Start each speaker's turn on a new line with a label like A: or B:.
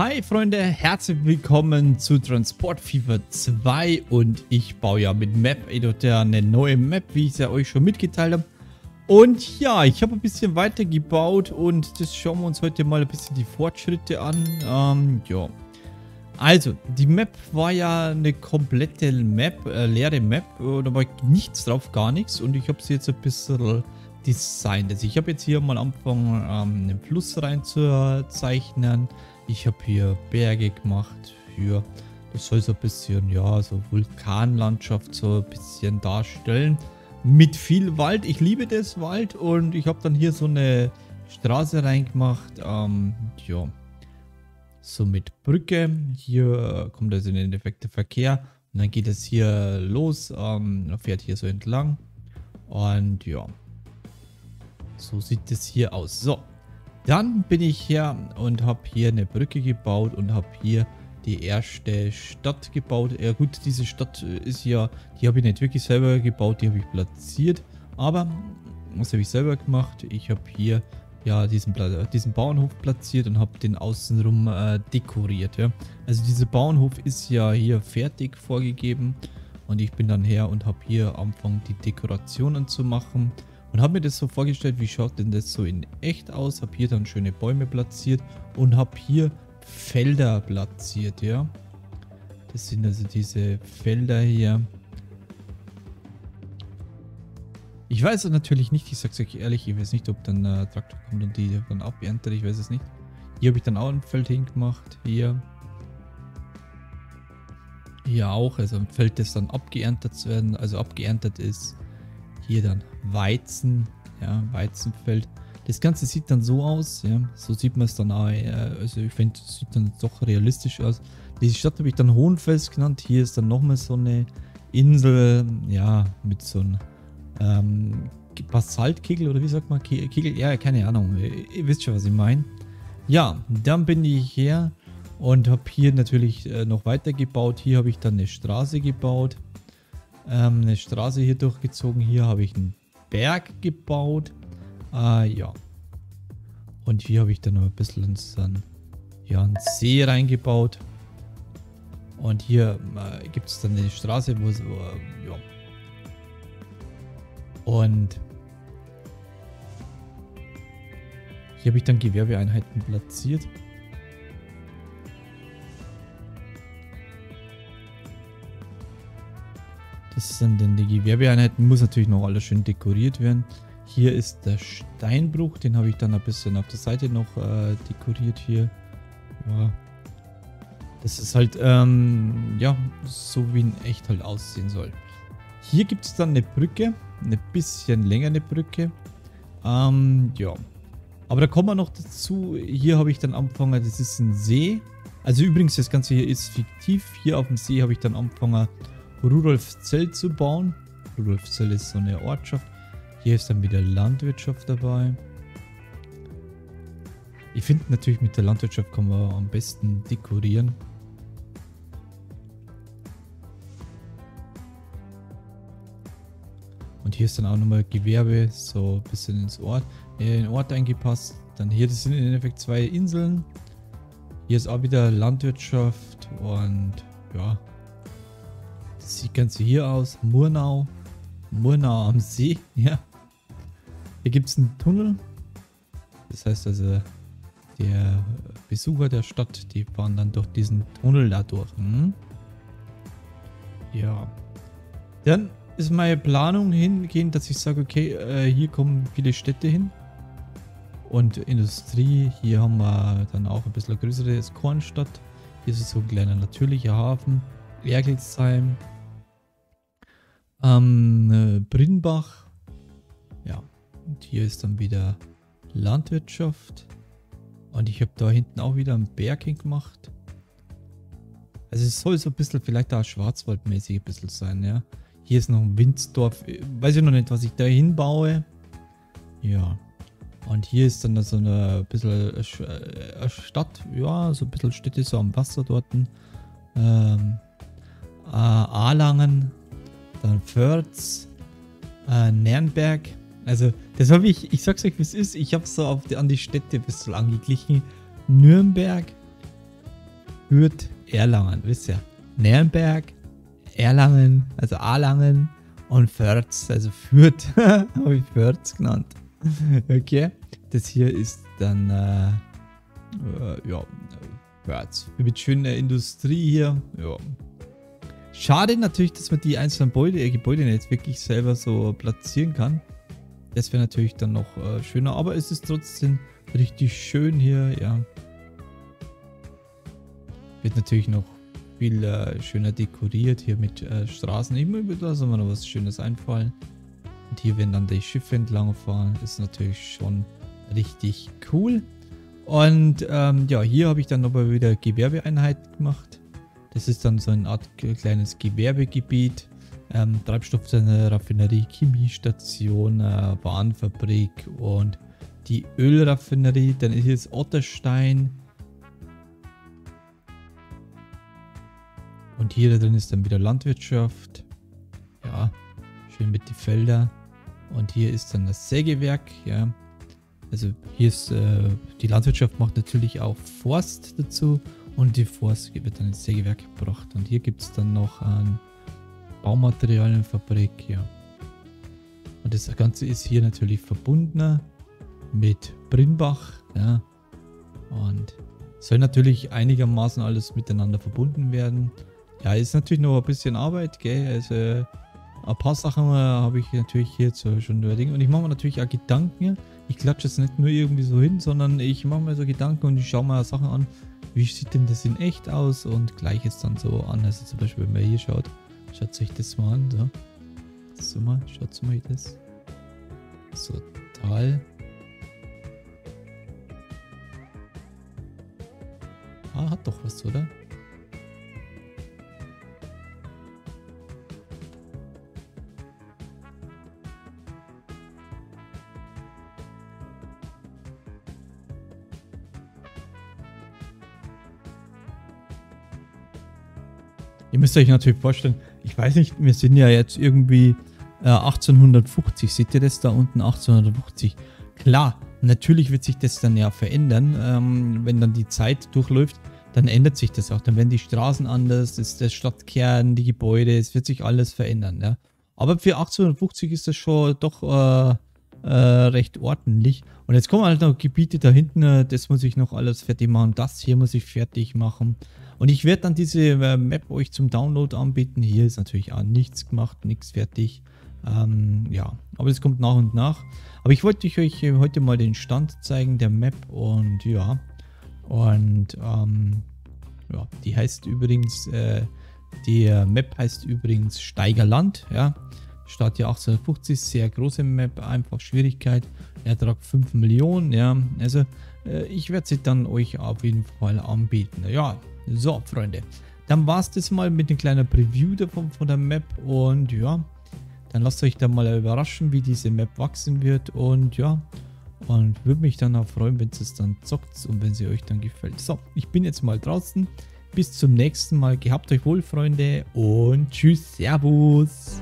A: Hi Freunde, herzlich willkommen zu Transport Fever 2 und ich baue ja mit Map Editor eine neue Map, wie ich es ja euch schon mitgeteilt habe. Und ja, ich habe ein bisschen weiter gebaut und das schauen wir uns heute mal ein bisschen die Fortschritte an. Ähm, ja. Also, die Map war ja eine komplette Map, äh, leere Map, äh, da war nichts drauf, gar nichts und ich habe sie jetzt ein bisschen designt. Also ich habe jetzt hier mal angefangen, ähm, einen Fluss reinzuzeichnen. Ich habe hier Berge gemacht für, das soll so ein bisschen, ja, so Vulkanlandschaft so ein bisschen darstellen. Mit viel Wald. Ich liebe das Wald und ich habe dann hier so eine Straße reingemacht. Ähm, ja, so mit Brücke. Hier kommt also in den Endeffekt der Verkehr. Und dann geht es hier los. Ähm, fährt hier so entlang. Und ja, so sieht es hier aus. So, dann bin ich her und habe hier eine Brücke gebaut und habe hier die erste Stadt gebaut. Ja gut, diese Stadt ist ja, die habe ich nicht wirklich selber gebaut, die habe ich platziert. Aber, was habe ich selber gemacht? Ich habe hier ja diesen, diesen Bauernhof platziert und habe den außenrum äh, dekoriert. Ja. Also dieser Bauernhof ist ja hier fertig vorgegeben und ich bin dann her und habe hier angefangen die Dekorationen zu machen. Und habe mir das so vorgestellt, wie schaut denn das so in echt aus. Habe hier dann schöne Bäume platziert und habe hier Felder platziert, ja. Das sind also diese Felder hier. Ich weiß natürlich nicht, ich sag's euch ehrlich, ich weiß nicht, ob dann ein Traktor kommt und die dann aberntet, ich weiß es nicht. Hier habe ich dann auch ein Feld hingemacht, hier. Hier auch, also ein Feld, das dann abgeerntet werden, also abgeerntet ist. Hier dann Weizen, ja, Weizenfeld. Das Ganze sieht dann so aus, ja, so sieht man es dann auch, also ich finde, es sieht dann doch realistisch aus. Diese Stadt habe ich dann Hohenfels genannt, hier ist dann nochmal so eine Insel, ja, mit so einem ähm, Basaltkegel oder wie sagt man, Kegel, ja, keine Ahnung, ihr wisst schon, was ich meine. Ja, dann bin ich her und habe hier natürlich äh, noch weiter gebaut, hier habe ich dann eine Straße gebaut ähm, eine Straße hier durchgezogen. Hier habe ich einen Berg gebaut. Äh, ja. Und hier habe ich dann noch ein bisschen dann, ja, einen See reingebaut. Und hier äh, gibt es dann eine Straße, wo es, äh, ja. Und hier habe ich dann Gewerbeeinheiten platziert. Das sind denn die Gewerbeeinheiten. Muss natürlich noch alles schön dekoriert werden. Hier ist der Steinbruch. Den habe ich dann ein bisschen auf der Seite noch äh, dekoriert hier. Ja. Das ist halt, ähm, ja, so wie in echt halt aussehen soll. Hier gibt es dann eine Brücke. Eine bisschen längere Brücke. Ähm, ja. Aber da kommen wir noch dazu. Hier habe ich dann angefangen, das ist ein See. Also übrigens, das Ganze hier ist fiktiv. Hier auf dem See habe ich dann angefangen, Rudolfzell zu bauen. Rudolfzell ist so eine Ortschaft. Hier ist dann wieder Landwirtschaft dabei. Ich finde natürlich mit der Landwirtschaft kann man am besten dekorieren. Und hier ist dann auch nochmal Gewerbe, so ein bisschen ins Ort, äh, in Ort eingepasst. Dann hier, das sind im Endeffekt zwei Inseln. Hier ist auch wieder Landwirtschaft und ja, sieht ganz hier aus. Murnau. Murnau am See. Ja. Hier gibt es einen Tunnel. Das heißt also, der Besucher der Stadt, die fahren dann durch diesen Tunnel da durch. Hm? Ja. Dann ist meine Planung hingehend, dass ich sage, okay, äh, hier kommen viele Städte hin. Und Industrie, hier haben wir dann auch ein bisschen größeres Kornstadt. Hier ist so ein kleiner natürlicher Hafen. Ergelsheim, ähm, äh, Brinnbach. Ja, und hier ist dann wieder Landwirtschaft. Und ich habe da hinten auch wieder einen Berg hingemacht. Also es soll so ein bisschen vielleicht auch schwarzwaldmäßig ein bisschen sein, ja. Hier ist noch ein Windsdorf. Weiß ich noch nicht, was ich da hinbaue. Ja. Und hier ist dann so eine bisschen eine Stadt, ja, so ein bisschen Städte so am Wasser dort. Ähm, äh, Alangen dann Förz, äh, Nürnberg. Also, das habe ich, ich sag's euch, wie es ist. Ich habe so auf die, an die Städte ein bisschen angeglichen. Nürnberg, Fürth, Erlangen, wisst ihr. Nürnberg, Erlangen, also Erlangen und Fürth, also Fürth, habe ich Fürth genannt. Okay, das hier ist dann, äh, äh, ja, Fürth. Mit schöner Industrie hier, ja. Schade natürlich, dass man die einzelnen Gebäude, äh, Gebäude nicht wirklich selber so platzieren kann. Das wäre natürlich dann noch äh, schöner, aber es ist trotzdem richtig schön hier, ja. Wird natürlich noch viel äh, schöner dekoriert hier mit äh, Straßen. Wieder soll mir noch was Schönes einfallen. Und hier werden dann die Schiffe entlang fahren. Ist natürlich schon richtig cool. Und ähm, ja, hier habe ich dann aber wieder Gewerbeeinheit gemacht. Das ist dann so eine Art kleines Gewerbegebiet. Ähm, Treibstoffraffinerie, Chemiestation, äh, Bahnfabrik und die Ölraffinerie. Dann ist das Otterstein. Und hier drin ist dann wieder Landwirtschaft. Ja, schön mit den Feldern. Und hier ist dann das Sägewerk. Ja, also hier ist äh, die Landwirtschaft macht natürlich auch Forst dazu. Und die Forst wird dann ins Sägewerk gebracht. Und hier gibt es dann noch eine Baumaterialienfabrik. Ja. Und das Ganze ist hier natürlich verbunden mit Brimbach. Ja. Und soll natürlich einigermaßen alles miteinander verbunden werden. Ja, ist natürlich noch ein bisschen Arbeit, gell? Also ein paar Sachen äh, habe ich natürlich hier schon überlegt. Und ich mache mir natürlich auch Gedanken. Ich klatsche es nicht nur irgendwie so hin, sondern ich mache mir so Gedanken und ich schaue mir Sachen an. Wie sieht denn das in echt aus? Und gleich ist dann so an. Also zum Beispiel, wenn man hier schaut, schaut euch das mal an. So, so mal, schaut mal das. So, total. Ah, hat doch was, oder? Ihr müsst euch natürlich vorstellen, ich weiß nicht, wir sind ja jetzt irgendwie äh, 1850. Seht ihr das da unten? 1850. Klar, natürlich wird sich das dann ja verändern, ähm, wenn dann die Zeit durchläuft. Dann ändert sich das auch. Dann werden die Straßen anders, ist der Stadtkern, die Gebäude, es wird sich alles verändern. Ja. Aber für 1850 ist das schon doch äh, äh, recht ordentlich. Und jetzt kommen halt noch Gebiete da hinten, äh, das muss ich noch alles fertig machen. Das hier muss ich fertig machen. Und ich werde dann diese äh, Map euch zum Download anbieten. Hier ist natürlich auch nichts gemacht, nichts fertig. Ähm, ja, aber das kommt nach und nach. Aber ich wollte euch heute mal den Stand zeigen der Map und ja. Und ähm, ja, die heißt übrigens, äh, die Map heißt übrigens Steigerland, ja. Start 1850, sehr große Map, einfach Schwierigkeit. Ertrag 5 Millionen, ja. Also äh, ich werde sie dann euch auf jeden Fall anbieten. Ja, so, Freunde. Dann war es das mal mit einem kleinen Preview davon von der Map. Und ja, dann lasst euch da mal überraschen, wie diese Map wachsen wird. Und ja, und würde mich dann auch freuen, wenn es dann zockt und wenn sie euch dann gefällt. So, ich bin jetzt mal draußen. Bis zum nächsten Mal. Gehabt euch wohl, Freunde. Und tschüss, Servus.